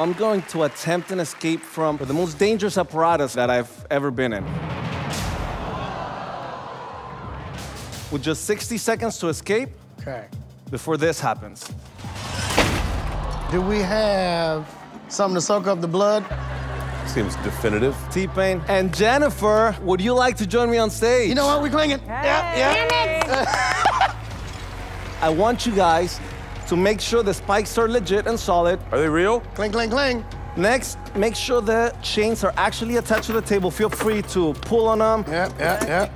I'm going to attempt an escape from the most dangerous apparatus that I've ever been in. With just 60 seconds to escape Okay. before this happens. Do we have something to soak up the blood? Seems definitive. T-Pain and Jennifer, would you like to join me on stage? You know what? we're clinging. Yeah, yeah. I want you guys to make sure the spikes are legit and solid. Are they real? Cling, cling, cling. Next, make sure the chains are actually attached to the table. Feel free to pull on them. Yeah, yeah, yeah.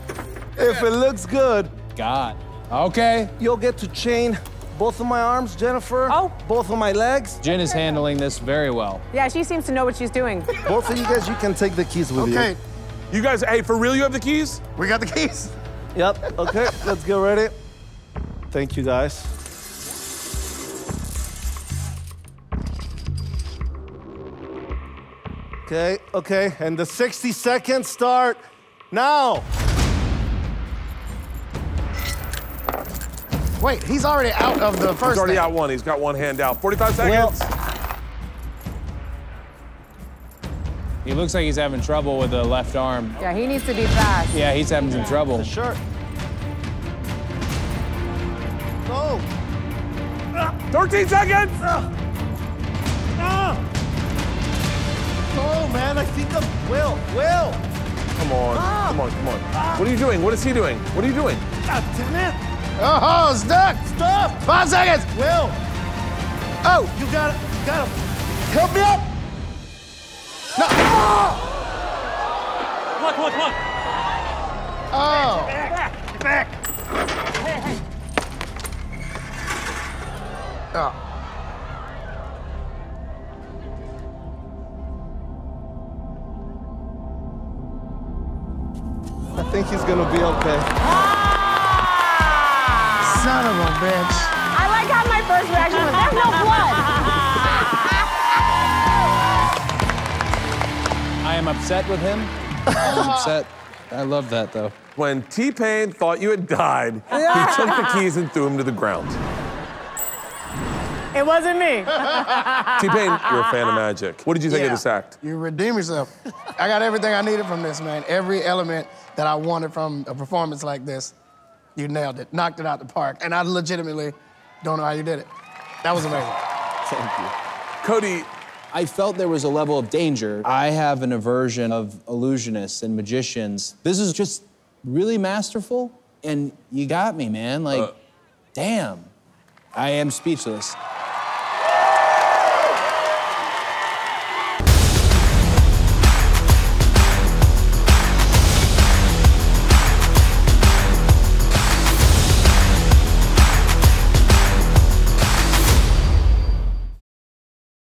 If it looks good, God. Okay. you'll get to chain both of my arms, Jennifer. Oh. Both of my legs. Jen is handling this very well. Yeah, she seems to know what she's doing. Both of you guys, you can take the keys with you. Okay. You guys, hey, for real, you have the keys? We got the keys. Yep. Okay, let's get ready. Thank you guys. Okay, okay, and the 60 seconds start now. Wait, he's already out of the first He's already thing. out one. He's got one hand out. 45 Well, seconds. He looks like he's having trouble with the left arm. Yeah, he needs to be fast. Yeah, he's having some trouble. Sure. Go. 13 seconds. Go, man. I think I'm. Will, Will. Come on, ah. come on, come on. What are you doing? What is he doing? What are you doing? God damn it. Oh, stuck. Stop. Five seconds. Will, Oh, you gotta, you gotta help me up. no. Come on, come on, come on. Oh. Back, back. oh. Think he's gonna be okay. Ah! Son of a bitch. I like how my first reaction was, there's no blood. I am upset with him. I'm upset. I love that though. When T-Pain thought you had died, he took the keys and threw them to the ground. It wasn't me. T-Pain, you're a fan of magic. What did you think Yeah. of this act? You redeem yourself. I got everything I needed from this, man. Every element that I wanted from a performance like this, you nailed it. Knocked it out the park. And I legitimately don't know how you did it. That was amazing. Thank you. Cody, I felt there was a level of danger. I have an aversion of illusionists and magicians. This is just really masterful, and you got me, man. Like, Uh. damn. I am speechless.